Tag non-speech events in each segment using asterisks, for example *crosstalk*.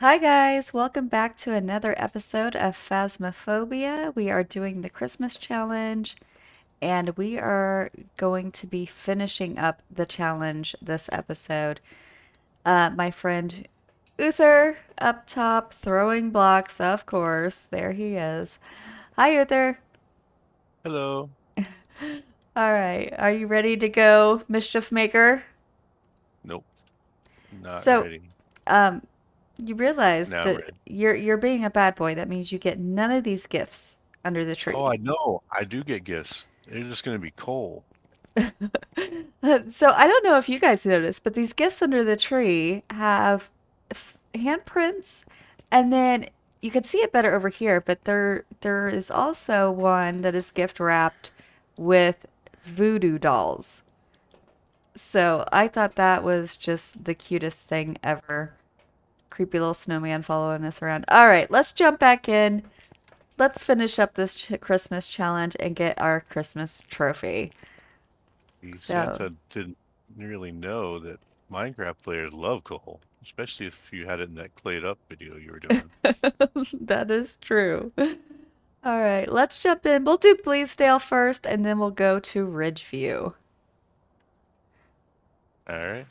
Hi, guys. Welcome back to another episode of Phasmophobia. We are doing the Christmas challenge, and we are going to be finishing up the challenge this episode. Uh, my friend Uther up top, throwing blocks, of course. There he is. Hi, Uther. Hello. *laughs* All right. Are you ready to go, Mischief Maker? Nope. Not So, ready. um, you realize Now that ready. you're you're being a bad boy. That means you get none of these gifts under the tree. Oh, I know. I do get gifts. They're just gonna be coal. *laughs* So I don't know if you guys noticed, but these gifts under the tree have f- handprints, and then you can see it better over here, but there there is also one that is gift wrapped with voodoo dolls. So I thought that was just the cutest thing ever. Creepy little snowman following us around. All right, let's jump back in. Let's finish up this ch Christmas challenge and get our Christmas trophy. So, Santa didn't really know that Minecraft players love coal, especially if you had it in that clayed up video you were doing. *laughs* that is true. All right, let's jump in. We'll do Bleasdale first, and then we'll go to Ridgeview. All right.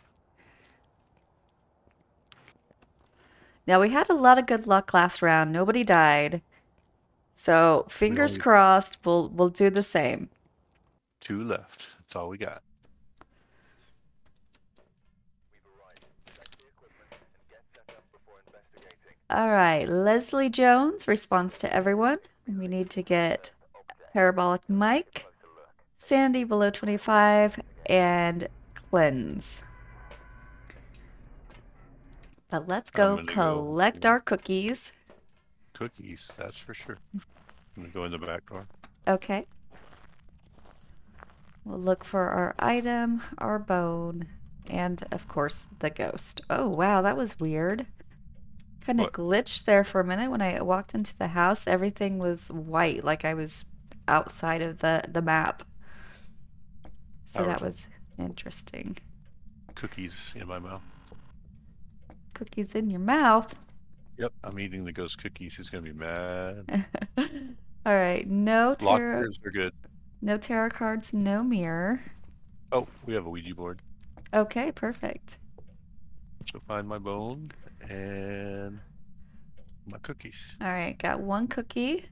Now, we had a lot of good luck last round. Nobody died. So, fingers only crossed, we'll we'll do the same. two left. That's all we got. All right, Leslie Jones responds to everyone. We need to get Parabolic Mic, sanity below 25, and Cleanse. But let's go gonna go collect our cookies. cookies, that's for sure. Mm. I'm gonna go in the back door. Okay. We'll look for our item, our bone, and of course the ghost. Oh, wow, that was weird. Kind of glitched there for a minute when I walked into the house. Everything was white, like I was outside of the the map. So that was interesting. Cookies in my mouth. Cookies in your mouth. Yep, I'm eating the ghost cookies. He's gonna be mad. *laughs* All right, no tarot, Lockers are good. no tarot cards, no mirror. Oh, we have a Ouija board. Okay, perfect. Go find my bone and my cookies. All right, got one cookie.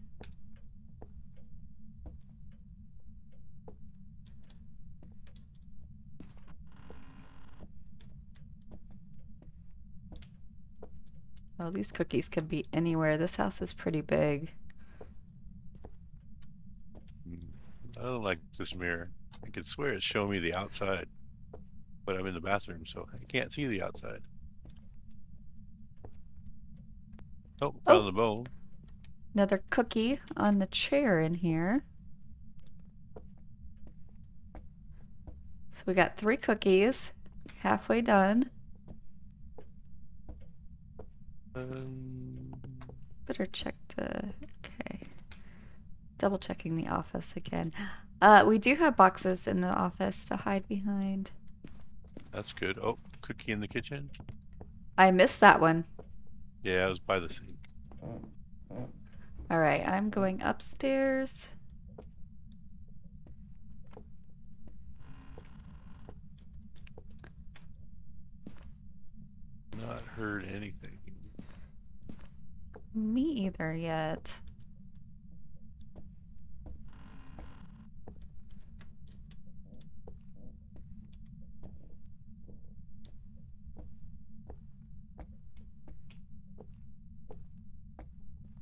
Oh, these cookies could be anywhere. This house is pretty big. I don't like this mirror. I could swear it's showing me the outside, but I'm in the bathroom, so I can't see the outside. Oh, Oh, found the bowl. another cookie on the chair in here. So we got three cookies, halfway done. Um, Better check the. Okay. Double checking the office again. Uh, we do have boxes in the office to hide behind. that's good. Oh, cookie in the kitchen. I missed that one. Yeah, I was by the sink. All right, I'm going upstairs. Not heard anything. Me either yet.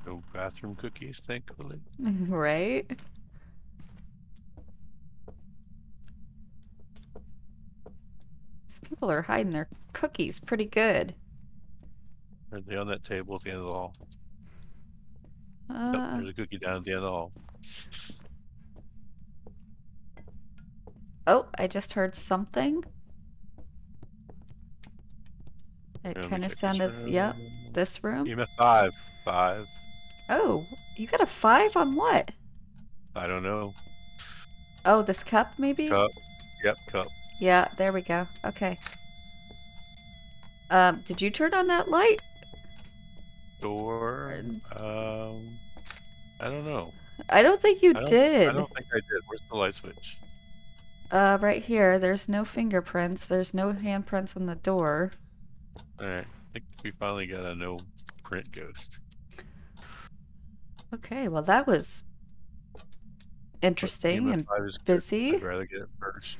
No bathroom cookies, thankfully. *laughs* right? These people are hiding their cookies pretty good. Are they on that table at the end of the hall? Yep, Uh, there's a cookie down at the end of the hall. oh, I just heard something. It Here, let me kind of sounded, yep, room. this room. EMF five. Five. Oh, you got a five on what? I don't know. Oh, this cup maybe? Cup. Yep, cup. Yeah, there we go. Okay. Um, did you turn on that light? Door. Um, I don't know. I don't think you I don't, did. I don't think I did. Where's the light switch? Uh, right here. There's no fingerprints. There's no handprints on the door. All right. I think we finally got a no print ghost. Okay, well that was interesting and EMF5 good. busy. I'd rather get it first.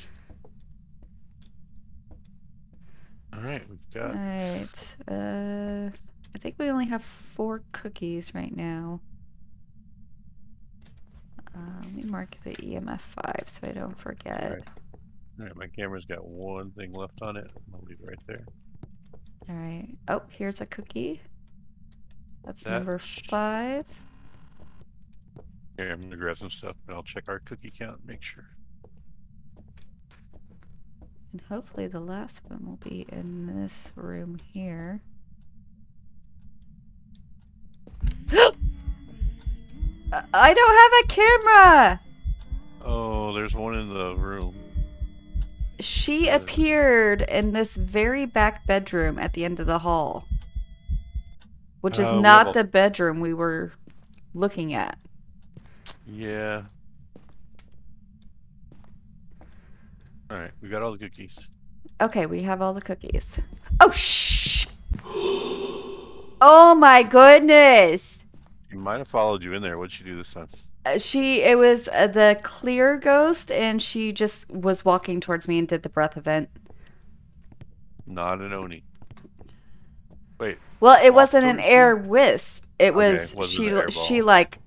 All right, we've got. Alright. Uh, I think we only have four cookies right now. Uh, let me mark the EMF 5 so I don't forget. Right. All right, my camera's got one thing left on it. I'll leave it right there. Alright. Oh, here's a cookie. That's That number 5. Here, I'm gonna grab some stuff and I'll check our cookie count. Make sure. And hopefully the last one will be in this room here. I- don't have a camera! Oh, there's one in the room. She appeared in this very back bedroom at the end of the hall. Which is Uh, not the bedroom we were looking at. Yeah. All right, we got all the cookies. Okay, we have all the cookies. Oh, shh! *gasps* Oh my goodness! She might have followed you in there. What'd she do this time? Uh, She, it was uh, the clear ghost, and she just was walking towards me and did the breath event. Not an Oni. Wait, Well, it wasn't an air wisp. It was she. She like,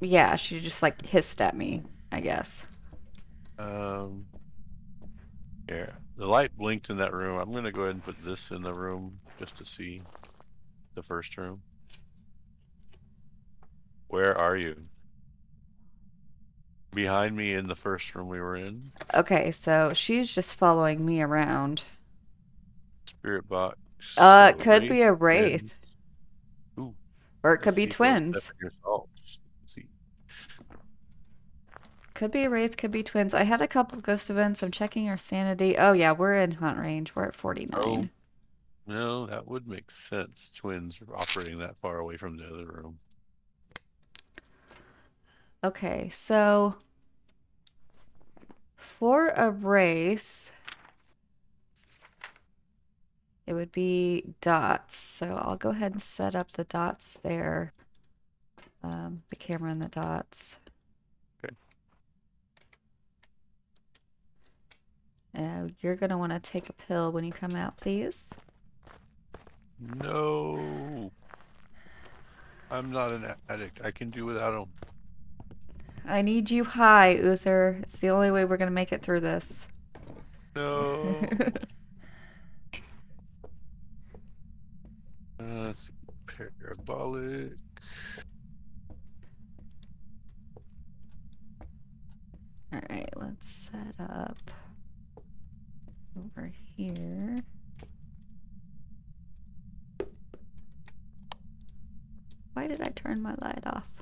yeah, she just like hissed at me. I guess. um, Yeah, The light blinked in that room. I'm gonna go ahead and put this in the room just to see the first room. Where are you? Behind me in the first room we were in. Okay, so she's just following me around. Spirit box. Uh, it could be a wraith, Ooh, or it could be see if those twins. pepper your salts. Let's see. Could be a wraith, could be twins. I had a couple ghost events. I'm checking our sanity. Oh yeah, we're in hunt range. We're at 49. Oh. No, that would make sense. Twins operating that far away from the other room. Okay, so for a wraith, it would be dots. So I'll go ahead and set up the dots there. Um, the camera and the dots. Okay. Uh, you're going to want to take a pill when you come out, please. No. I'm not an addict. I can do without them. I need you high, Uther. It's the only way we're going to make it through this. No. *laughs* uh, parabolic. All right, let's set up over here. Why did I turn my light off?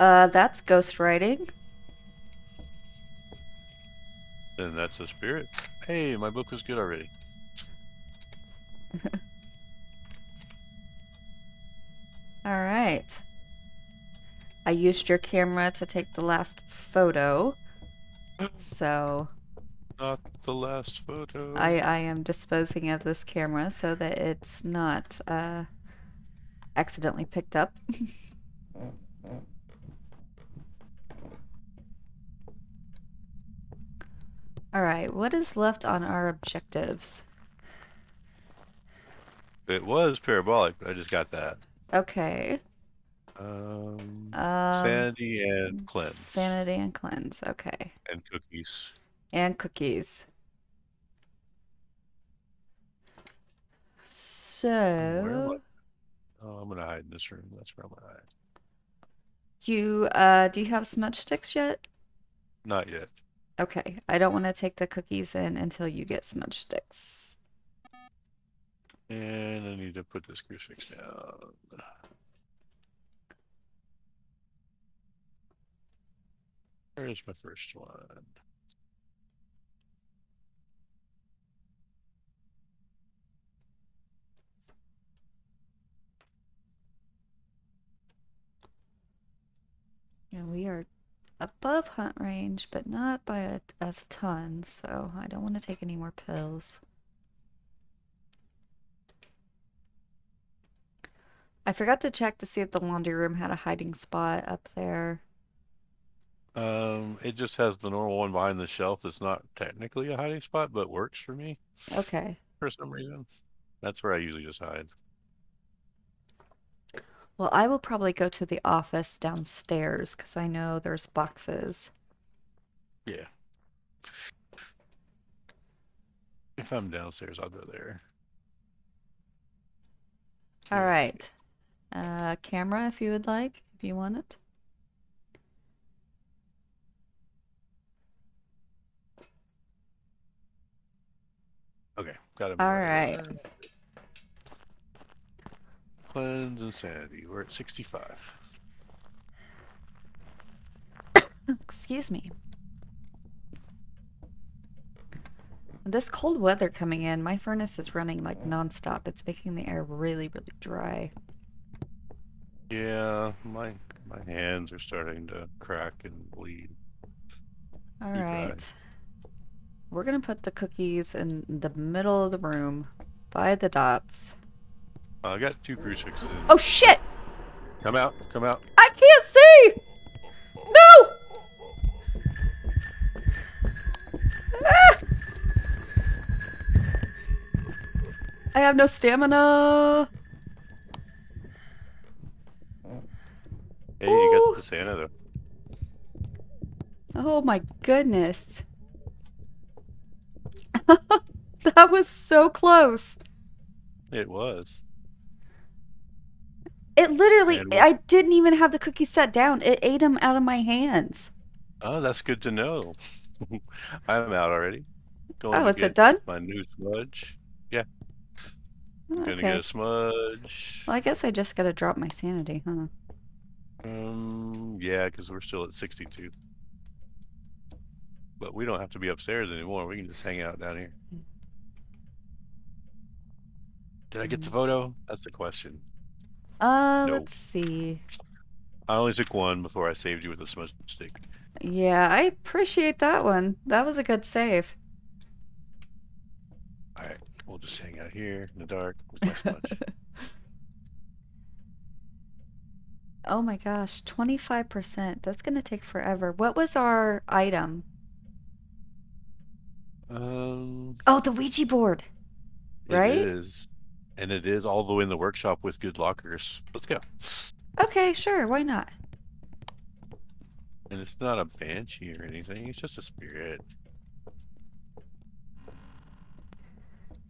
Uh, that's ghost writing. Then that's a spirit. Hey, my book was good already. *laughs* All right. I used your camera to take the last photo. *gasps* So Not the last photo. I, I am disposing of this camera so that it's not uh, accidentally picked up. *laughs* All right, what is left on our objectives? It was parabolic, but I just got that. Okay. Um, Um, sanity and cleanse. Sanity and cleanse. Okay. And cookies. And cookies. So? Oh, I'm gonna hide in this room. That's where I'm gonna hide. you uh, do you have smudge sticks yet? Not yet. Okay, I don't want to take the cookies in until you get smudge sticks. And I need to put this crucifix down. Where's my first one? Above hunt range, but not by a, a ton, so I don't want to take any more pills. I forgot to check to see if the laundry room had a hiding spot up there. Um, it just has the normal one behind the shelf that's not technically a hiding spot, but works for me Okay. for some reason. That's where I usually just hide. Well, I will probably go to the office downstairs because I know there's boxes. Yeah. If I'm downstairs, I'll go there. All right. Uh, camera if you would like, if you want it. Okay, got it. All right. Cleanse insanity. We're at 65. Excuse me. This cold weather coming in, my furnace is running like nonstop. It's making the air really, really dry. Yeah, my my hands are starting to crack and bleed. All Keep right. going. We're gonna put the cookies in the middle of the room by the dots. I got two crucifixes. Oh shit! Come out, come out. I can't see! No! Ah! I have no stamina. Hey, you Ooh. got the Santa though. Oh my goodness. *laughs* that was so close. It was. It literally, and I didn't even have the cookies set down. It ate them out of my hands. Oh, that's good to know. *laughs* I'm out already. Going Oh, is it done? my new smudge. Yeah. Gonna get a smudge. Well, I guess I just gotta drop my sanity, huh? Um, yeah, because we're still at 62. But we don't have to be upstairs anymore. We can just hang out down here. Did I get the Mm. photo? That's the question. Uh, No. let's see. I only took one before I saved you with a smudge stick. Yeah, I appreciate that one. That was a good save. Alright, we'll just hang out here in the dark with my smudge. *laughs* Oh my gosh, 25%. That's gonna take forever. What was our item? um, Oh, the Ouija board. Right? It is. And it is all the way in the workshop with good lockers. Let's go. Okay, sure, why not? And it's not a banshee or anything, it's just a spirit.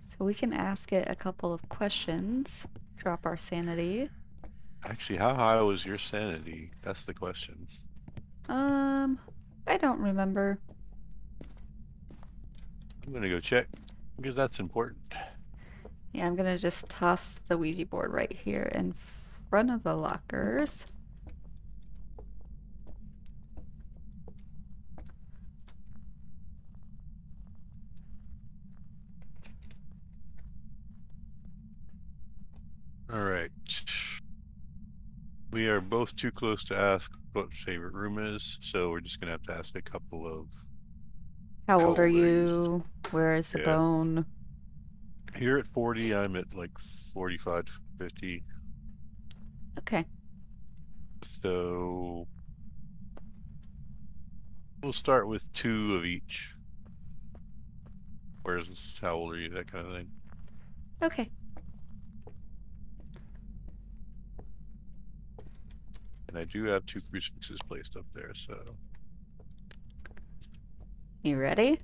So we can ask it a couple of questions. Drop our sanity. Actually, how high was your sanity? That's the question. Um, I don't remember. I'm gonna go check because that's important. Yeah, I'm gonna just toss the Ouija board right here in front of the lockers. All right. We are both too close to ask what favorite room is, so we're just gonna have to ask a couple of. How old are you? you? Where is the Yeah. bone? Here at 40, I'm at like 45 to 50. Okay. So we'll start with two of each. Where's how old are you? That kind of thing. Okay. And I do have two crucifixes placed up there, so You ready?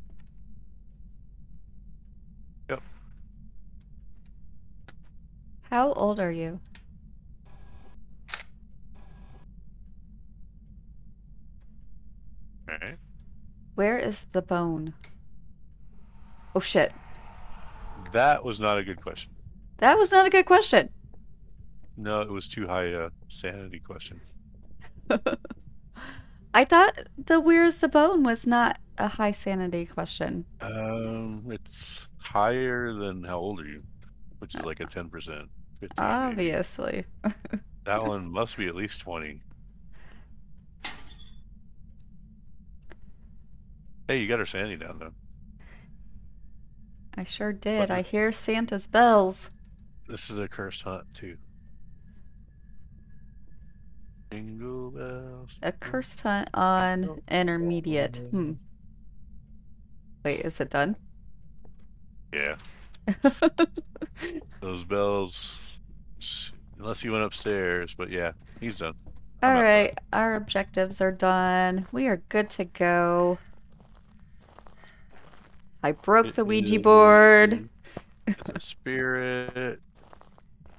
How old are you? alright. Where is the bone? Oh shit. That was not a good question. That was not a good question. No, it was too high a sanity question. *laughs* I thought the where's the bone was not a high sanity question. Um, it's higher than how old are you? Which is like a 10%. 15 maybe. Obviously. *laughs* That one must be at least 20. Hey, you got her sanity down though. I sure did. I hear Santa's bells. This is a cursed hunt too. Jingle bells. A cursed hunt on intermediate. Hmm. Wait, is it done? Yeah, *laughs* those bells. Unless he went upstairs, but yeah, he's done. I'm All outside. our objectives are done. We are good to go. I broke the Ouija is- board. It's a spirit.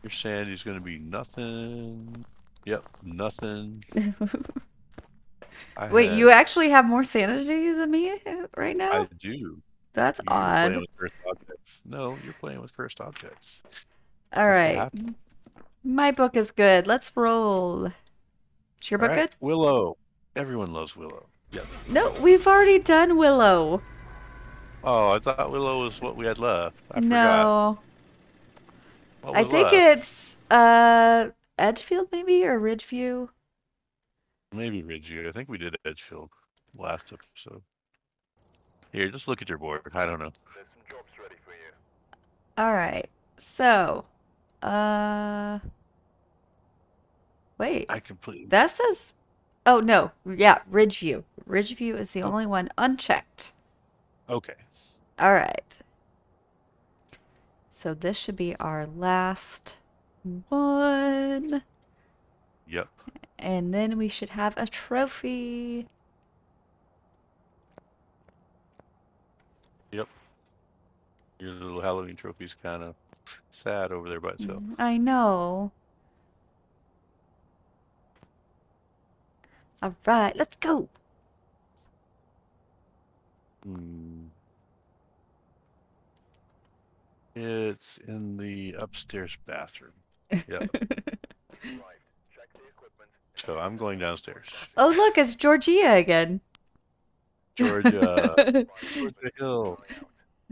Your sanity's gonna be nothing. Yep, nothing. *laughs* I Wait, have- you actually have more sanity than me right now? I do. That's You're playing odd. Objects. No, you're playing with cursed objects. All right. My book is good. Let's roll. Is your book Alright, good? Willow. Everyone loves Willow. Yep. No, we've already done Willow. Oh, I thought Willow was what we had left. I no. I think left? it's uh Edgefield maybe or Ridgeview. Maybe Ridgeview. I think we did Edgefield last episode. Here, just look at your board. I don't know. All right. So, uh Wait. I completely. That says Oh no. Yeah, Ridgeview. Ridgeview is the Oh. only one unchecked. Okay. All right. So this should be our last one. Yep. And then we should have a trophy. Your little Halloween trophy's kind of sad over there by itself. I know. All right, let's go. Hmm. It's in the upstairs bathroom. Yep. *laughs* so I'm going downstairs. Oh, look, it's Georgia again. Georgia. *laughs* Georgia Hill.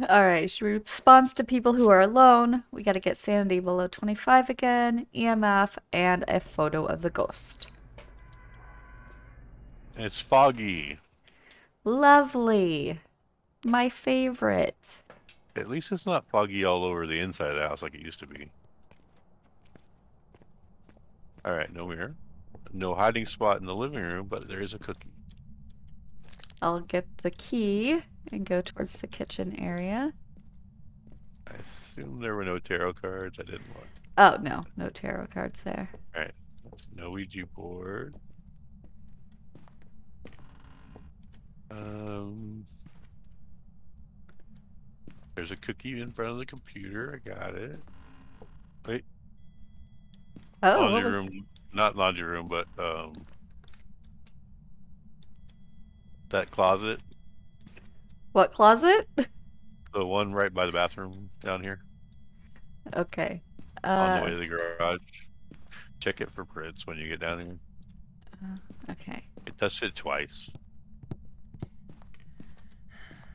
All right, she responds to people who are alone. We got to get sanity below 25 again, EMF, and a photo of the ghost. It's foggy. Lovely. My favorite. At least it's not foggy all over the inside of the house like it used to be. Alright, no mirror. No hiding spot in the living room, but there is a cookie. I'll get the key and go towards the kitchen area. I assume there were no tarot cards. I didn't look. Oh, no, no tarot cards there. All right. No Ouija board. Um, there's a cookie in front of the computer. I got it. Wait. Oh, laundry room, not laundry room, but um, that closet, what closet? the one right by the bathroom down here Okay. on the way Uh, to the garage. Check it for prints when you get down here. okay. It touched it twice.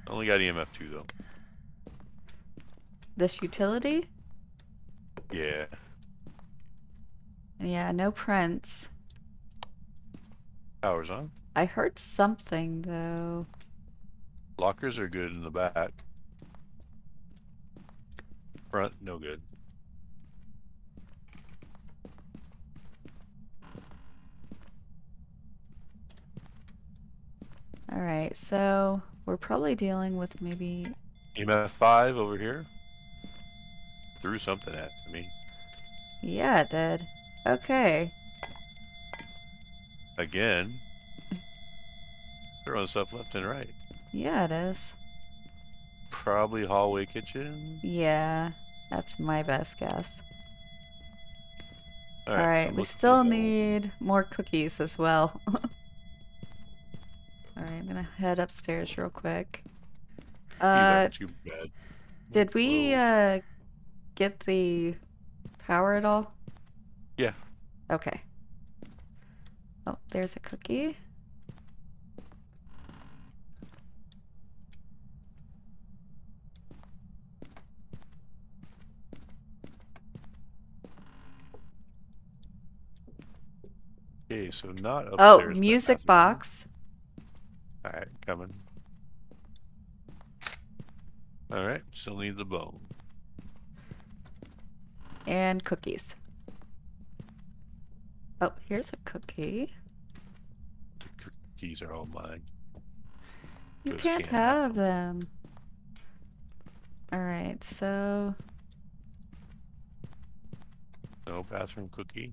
Only got EMF two though. This utility? Yeah. Yeah, no prints. Power's on. I heard something though. Lockers are good in the back. Front, no good. All right, so we're probably dealing with maybe. EMF five over here. Threw something at me. Yeah, it did. Okay. Again. Throwing stuff left and right. Yeah, it is. Probably hallway kitchen. Yeah, that's my best guess. All All right, I'm we still need more cookies as well. *laughs* All right, I'm gonna head upstairs real quick. Uh, aren't too bad. did we uh get the power at all? Yeah. Okay. Oh, there's a cookie. Okay, so not oh, upstairs. Oh, music box. All right, coming. All right, still need the bone. And cookies. Oh, here's a cookie. The cookies are all mine. You Just can't can't have have them. Alright, so No bathroom cookie.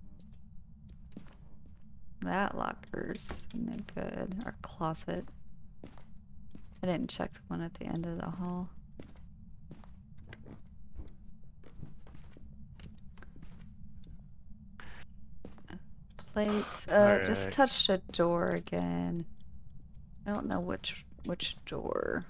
That locker's no good. Our closet. I didn't check the one at the end of the hall. Plates. Uh, just touched a door again. I don't know which which door.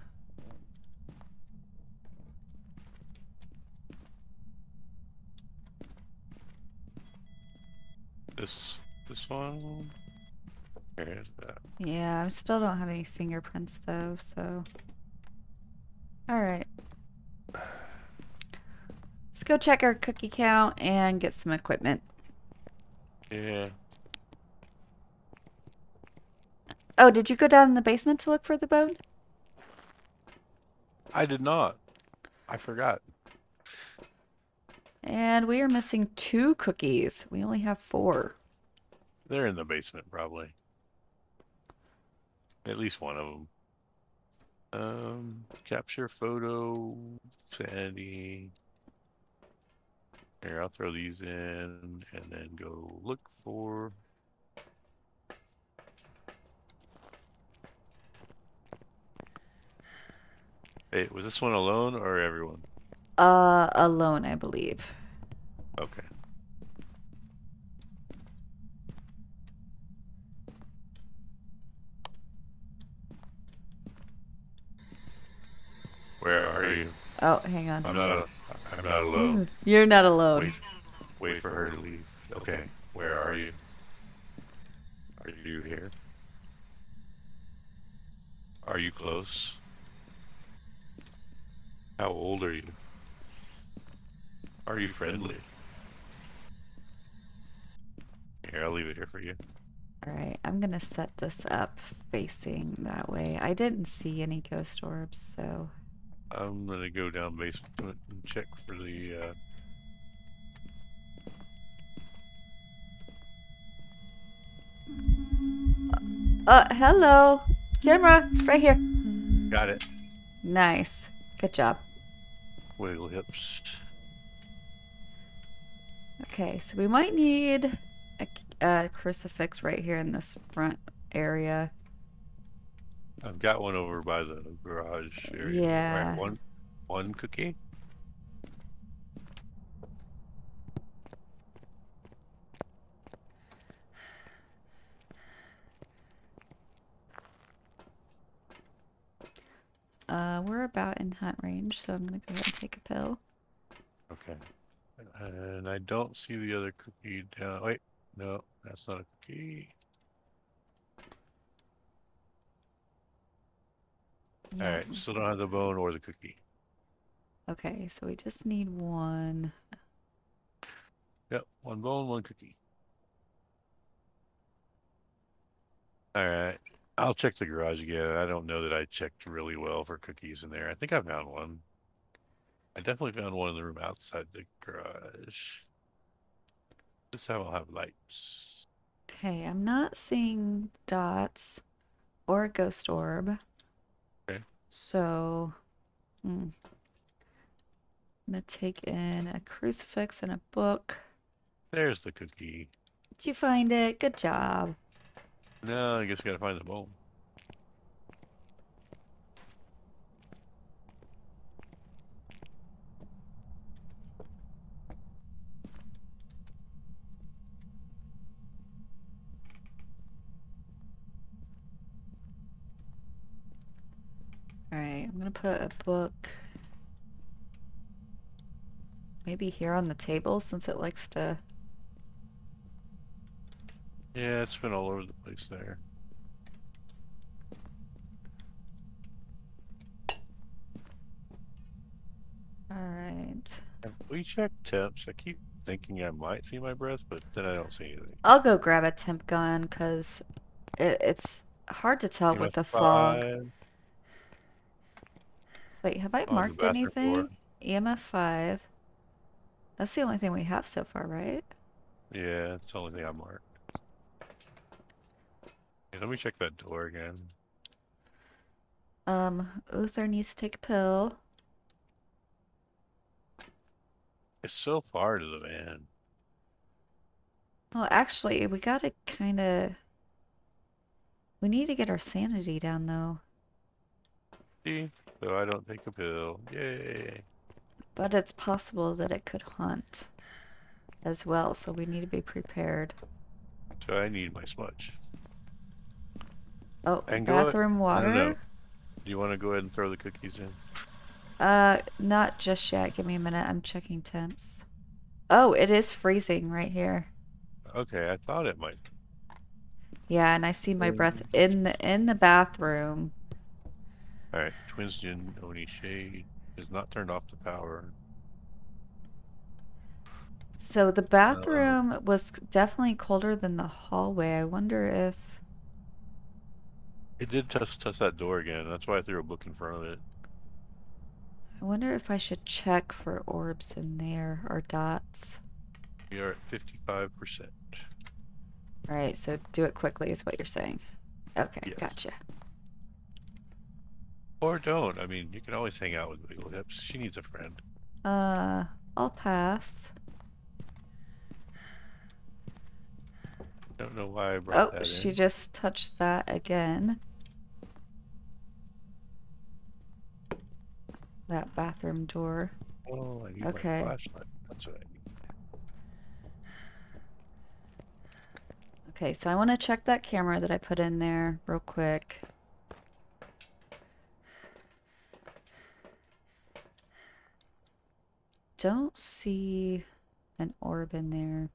This this one. Here's that. Yeah, I still don't have any fingerprints though, so. Alright. Let's go check our cookie count and get some equipment. Yeah. Oh, did you go down in the basement to look for the bone? I did not. I forgot. And we are missing two cookies. We only have four. They're in the basement, probably. At least one of them. Um, capture photo, sanity. Here, I'll throw these in and then go look for. Hey, was this one alone or everyone? Uh, alone, I believe. Okay. You? Oh, hang on. I'm not. A, I'm not alone. You're not alone. Wait, wait for her to leave. Okay, where are you? Are you here? Are you close? How old are you? Are you friendly? Here, I'll leave it here for you. Alright, I'm gonna set this up facing that way. I didn't see any ghost orbs, so. I'm gonna go down basement and check for the. Uh... Uh, hello! Camera! Right here! Got it. Nice. Good job. Wiggle hips. Okay, so we might need a, a crucifix right here in this front area. I've got one over by the garage area. Yeah. Right, one, one cookie. Uh, we're about in hunt range, so I'm gonna go ahead and take a pill. Okay. And I don't see the other cookie down. Wait, no, that's not a cookie. Yeah. right, still don't have the bone or the cookie. Okay, so we just need one. Yep, one bone, one cookie. All right, I'll check the garage again. I don't know that I checked really well for cookies in there. I think I found one. I definitely found one in the room outside the garage. This time I'll have lights. Okay, I'm not seeing dots or a ghost orb. So, hmm. I'm gonna take in a crucifix and a book. There's the cookie. Did you find it? Good job. No, I guess we gotta find the bone. Alright, I'm gonna put a book maybe here on the table since it likes to. Yeah, it's been all over the place there. Alright. Have we checked temps? I keep thinking I might see my breath, but then I don't see anything. I'll go grab a temp gun because it, it's hard to tell with the fog. EMF5. Wait, have I marked bathroom floor. anything? EMF 5. That's the only thing we have so far, right? Yeah, it's the only thing I marked. Okay, let me check that door again. Um, Uther needs to take a pill. It's so far to the van. Well, actually, we gotta kind of. We need to get our sanity down, though. See? So I don't take a pill. Yay. But it's possible that it could haunt as well, so we need to be prepared. So I need my smudge. Oh, And bathroom I don't know. water? Do you want to go ahead and throw the cookies in? Uh, not just yet. Give me a minute. I'm checking temps. Oh, it is freezing right here. Okay, I thought it might. Yeah, and I see my breath in the in the bathroom. Alright, Twins Twinston Oni Shade is not turned off the power. So the uh, bathroom was definitely colder than the hallway. I wonder if It did test test that door again. That's why I threw a book in front of it. I wonder if I should check for orbs in there or dots. We are at fifty-five percent. All right, so do it quickly is what you're saying. Okay, Yes. gotcha. Or don't. I mean, you can always hang out with Wiggle Hips. She needs a friend. Uh, I'll pass. Don't know why I brought Oh, that she in. just touched that again. That bathroom door. Oh, I need Okay. my flashlight. That's what I need. Okay, so I want to check that camera that I put in there real quick. Don't see an orb in there.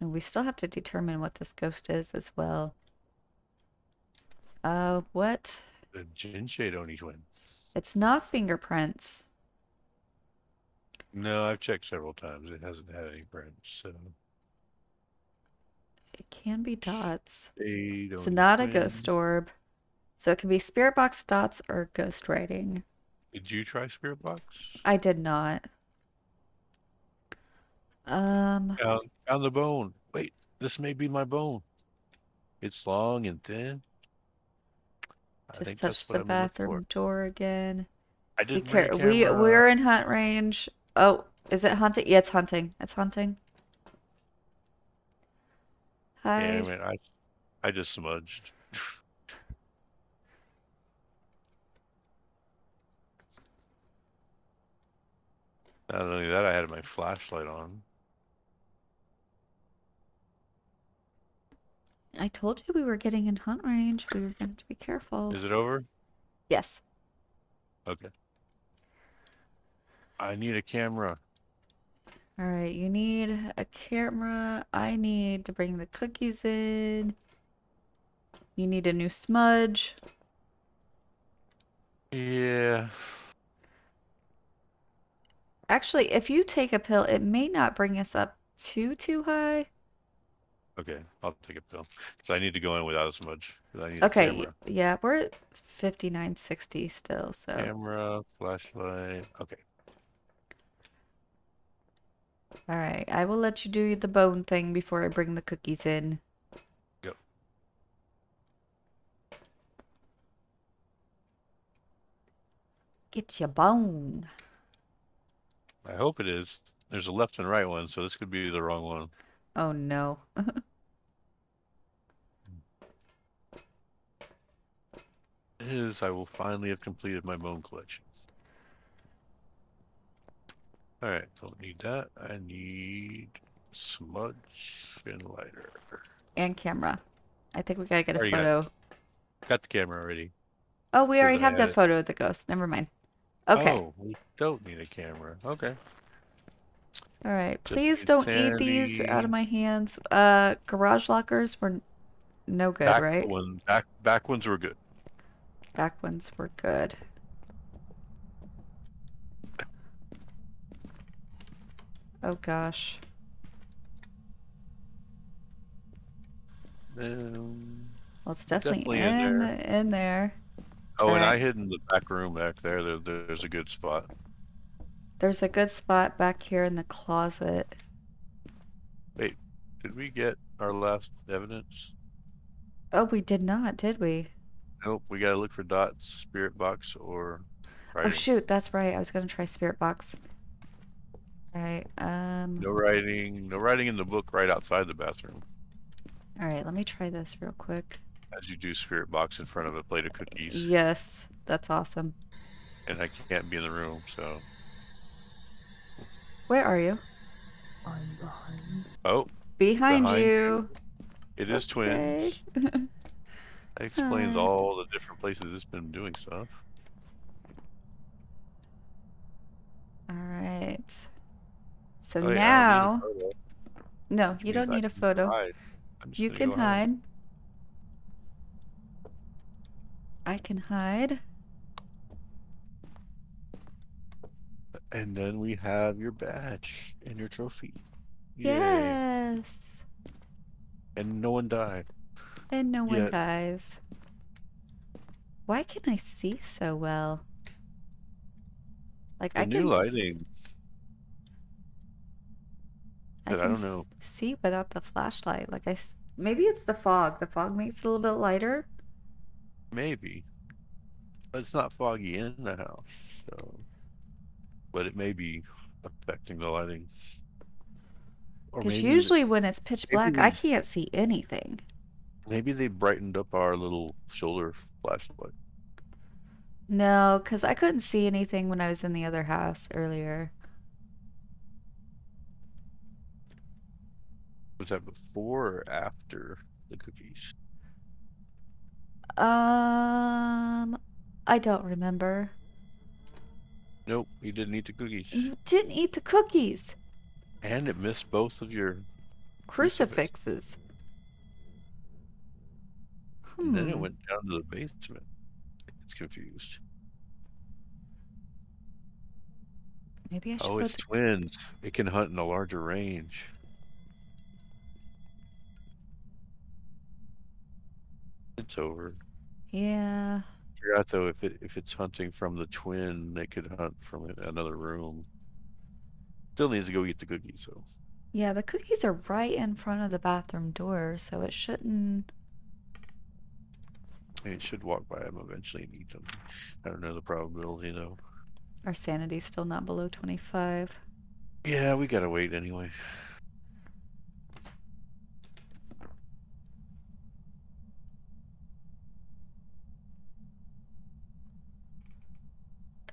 And we still have to determine what this ghost is as well. Uh, what? The Jinn Shade Oni twin. It's not fingerprints. No, I've checked several times. It hasn't had any prints. So It can be dots. It's not a ghost orb. So it can be spirit box dots or ghost writing. Did you try Spirit Box? I did not. Um, Found, found the bone. Wait, this may be my bone. It's long and thin. I just think touch that's what the I'm bathroom for. door again. I Be didn't bring a care we camera. we're in hunt range. Oh, is it hunting? Yeah, it's hunting. It's hunting. Hi. Damn it! I, I just smudged. *laughs* Not only that, I had my flashlight on. I told you we were getting in hunt range. We were going to be careful. Is it over? Yes. Okay. I need a camera. All right, you need a camera. I need to bring the cookies in. You need a new smudge. Yeah. Actually, if you take a pill, it may not bring us up too too high. Okay, I'll take a pill. So I need to go in without a smudge. 'cause I need Okay, yeah, we're at 5960 still, so. Camera, flashlight. Okay. All right, I will let you do the bone thing before I bring the cookies in. Yep. Get your bone. I hope it is. There's a left and right one, so this could be the wrong one. Oh no. It *laughs* is. I will finally have completed my bone collection. Alright, don't need that. I need smudge and lighter. And camera. I think we gotta get a Already photo. Got the camera already. Oh, we already have had that it. photo of the ghost. Never mind. Okay. Oh, we don't need a camera. Okay. All right. Just Please don't eat these out of my hands. Uh, garage lockers were no good, back right? one back back ones were good. Back ones were good. Oh gosh. Um, Well, it's definitely, Definitely in in there. in there. oh, and I hid in the back room back there. there. There's a good spot. There's a good spot back here in the closet. Wait, did we get our last evidence? Oh, we did not, did we? Nope. We gotta look for dots, spirit box, or Oh shoot, that's right. I was gonna try spirit box. Alright, um No writing. No writing in the book right outside the bathroom. alright, let me try this real quick. As you do spirit box in front of a plate of cookies, Yes, that's awesome. and I can't be in the room, so. Where are you? I'm behind. Oh, Behind, Behind you. it is Okay. twins. That *laughs* explains Hi. all the different places it's been doing stuff. Alright. So Oh, yeah, I don't need a now, photo, no, you don't need a photo. You can hide. I can hide. And then we have your badge and your trophy. Yay. Yes. And no one died. And no one Yeah. dies. Why can I see so well? Like The I new can lighting. I I don't know. see without the flashlight. Like I, maybe it's the fog. The fog makes it a little bit lighter. Maybe. But it's not foggy in the house, so. But it may be affecting the lighting. Or Because usually when it's pitch black, I can't see anything. maybe they brightened up our little shoulder flashlight. No, because I couldn't see anything when I was in the other house earlier. Was that before or after the cookies? Um, I don't remember. Nope, you didn't eat the cookies. You didn't eat the cookies. And it missed both of your. Crucifixes. And then it Hmm. went down to the basement. It's confused. Maybe I should Oh, it's to- twins. It can hunt in a larger range. It's over. Yeah. I Forgot though, if it if it's hunting from the twin, they could hunt from another room. Still needs to go eat the cookies though. Yeah, the cookies are right in front of the bathroom door, so it shouldn't. It should walk by them eventually and eat them. I don't know the probability though. Our sanity's still not below 25. Yeah, we gotta wait anyway.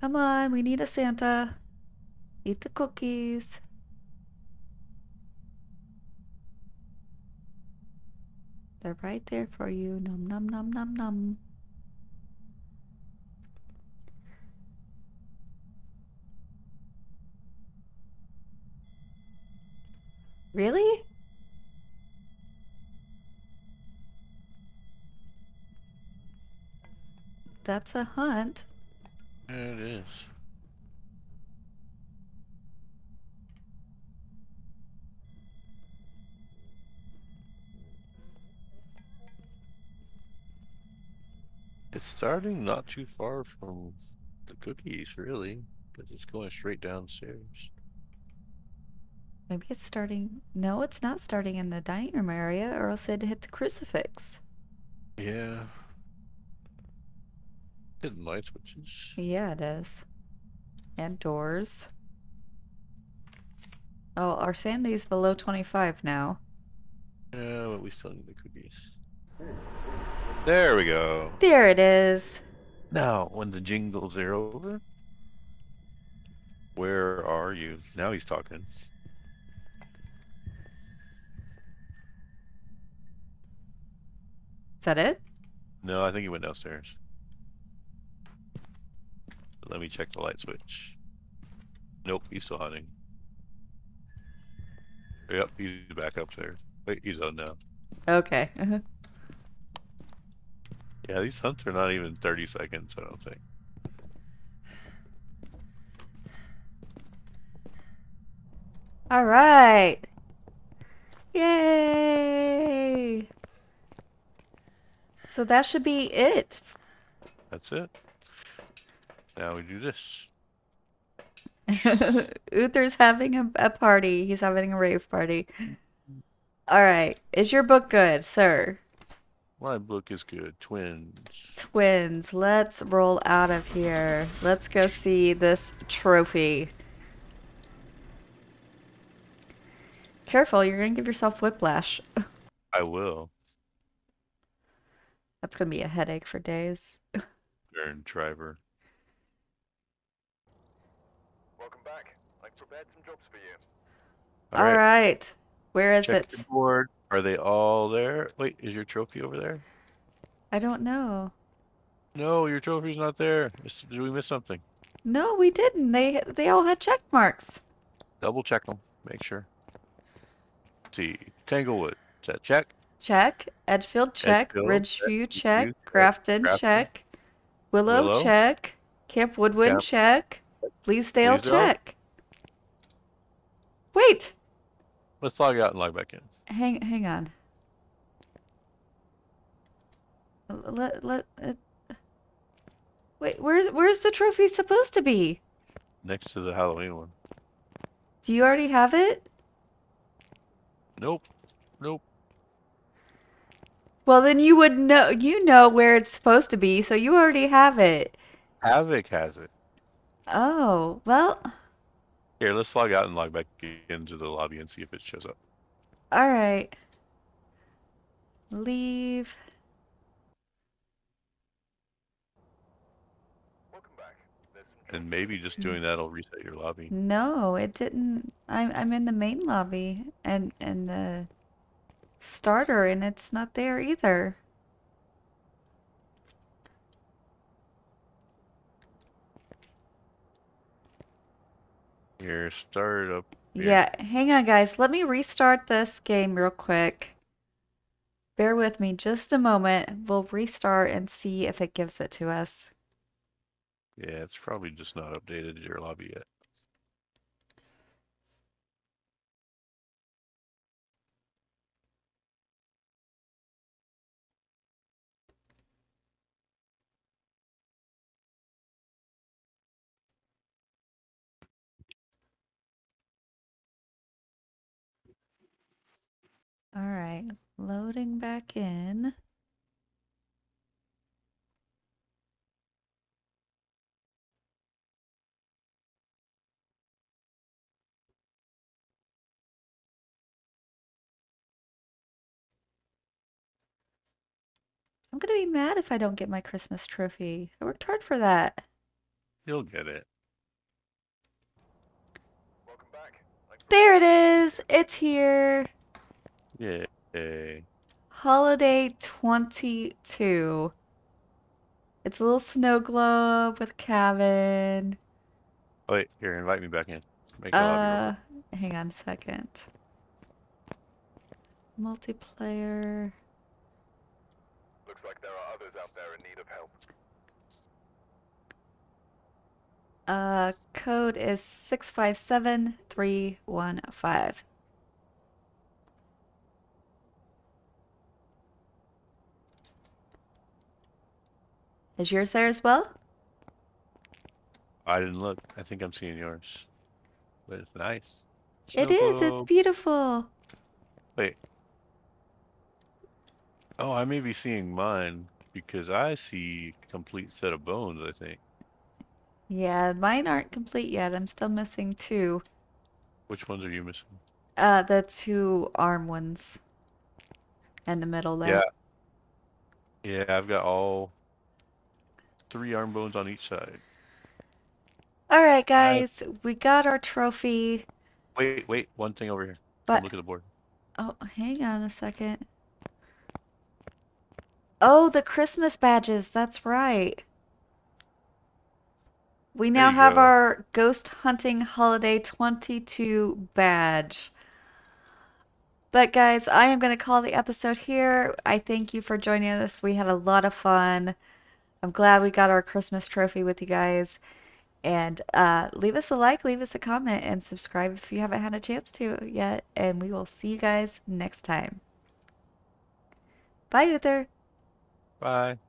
Come on, we need a Santa. Eat the cookies. They're right there for you. Num num num num num. Really? That's a hunt. Yeah, it is. It's starting not too far from the cookies, really, because it's going straight downstairs. Maybe it's starting. No, it's not starting in the dining room area, or else it'd hit the crucifix. Yeah. Hidden light switches. Yeah, it is. And doors. Oh, our sanity's below 25 now. Yeah, but we still need the cookies. There we go. There it is. Now, when the jingles are over, where are you? Now he's talking. Is that it? No, I think he went downstairs. Let me check the light switch. Nope, he's still hunting. Yep, he's back up there. Wait, he's on now. Okay. Uh-huh. Yeah, these hunts are not even 30 seconds, I don't think. All right. Yay! So that should be it. That's it. Now we do this. *laughs* Uther's having a, a party. He's having a rave party. All right. Is your book good, sir? My book is good. Twins. Twins, let's roll out of here. Let's go see this trophy. Careful, you're gonna give yourself whiplash. *laughs* I will. That's gonna be a headache for days. *laughs* Aaron Triver. Welcome back. I've prepared some jobs for you. All right. Where is Check it? the board. Are they all there? Wait, is your trophy over there? I don't know. No, your trophy's not there. Did we miss something? No, we didn't. They they all had check marks. Double check them. Make sure. see. Tanglewood. Is that check? Check. Edgefield, check. Edgefield, Ridgeview, check. check. Grafton, Grafton. check. Willow, Willow. check. Camp Woodwind, Camp- check. Bleasdale, Bleasdale. check. Wait. Let's log out and log back in. Hang hang on. Let let it. Wait, where's where's the trophy supposed to be? Next to the Halloween one. Do you already have it? Nope. Nope. Well, then you would know you know where it's supposed to be, so you already have it. Havoc has it. Oh, well, Here, let's log out and log back into the lobby and see if it shows up. all right. Leave. Welcome back. There's. And maybe just mm. doing that will reset your lobby. No, it didn't. I'm I'm in the main lobby and and the starter and it's not there either. Here, start up. Here. Yeah, hang on guys. Let me restart this game real quick. Bear with me just a moment. We'll restart and see if it gives it to us. Yeah, it's probably just not updated to your lobby yet. All right, loading back in. I'm gonna be mad if I don't get my Christmas trophy. I worked hard for that. You'll get it. Welcome back. There it is. It's here. Yay. Holiday 22. It's a little snow globe with cabin. Oh, wait, here, invite me back in. Make a lobby. real Uh, hang on a second. Multiplayer. Looks like there are others out there in need of help. Uh, code is 657315. Is yours there as well? I didn't look. I think I'm seeing yours. But it's nice. It Snow is. It's beautiful. Wait. Oh, I may be seeing mine because I see complete set of bones, I think. Yeah, mine aren't complete yet. I'm still missing two. Which ones are you missing? Uh, the two arm ones. And the middle there. Yeah. Yeah, I've got all three arm bones on each side. All right, guys, we got our trophy. Wait, wait, one thing over here. But look at the board. oh, hang on a second. Oh, the Christmas badges. That's right. We now have go. our Ghost Hunting Holiday 22 badge. But guys, I am going to call the episode here. I thank you for joining us. We had a lot of fun. I'm glad we got our Christmas trophy with you guys. And uh, leave us a like, leave us a comment, and subscribe if you haven't had a chance to yet. And we will see you guys next time. Bye, Uther. Bye.